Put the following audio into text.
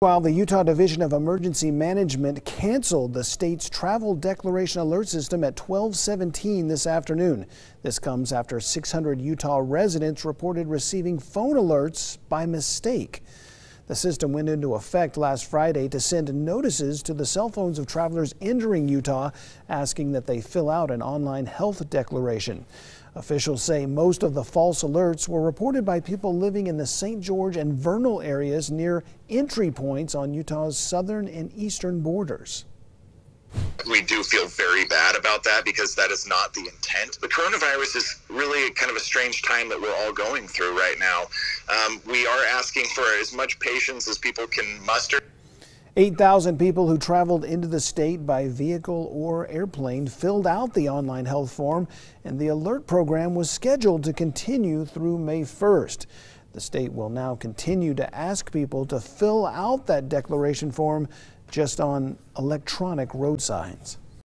While the Utah Division of Emergency Management canceled the state's travel declaration alert system at 1217 this afternoon. This comes after 600 Utah residents reported receiving phone alerts by mistake. The system went into effect last Friday to send notices to the cell phones of travelers entering Utah asking that they fill out an online health declaration. Officials say most of the false alerts were reported by people living in the St. George and Vernal areas near entry points on Utah's southern and eastern borders. We do feel very bad about that because that is not the intent. The coronavirus is really kind of a strange time that we're all going through right now. Um, we are asking for as much patience as people can muster. 8,000 people who traveled into the state by vehicle or airplane filled out the online health form, and the alert program was scheduled to continue through May 1st. The state will now continue to ask people to fill out that declaration form just on electronic road signs.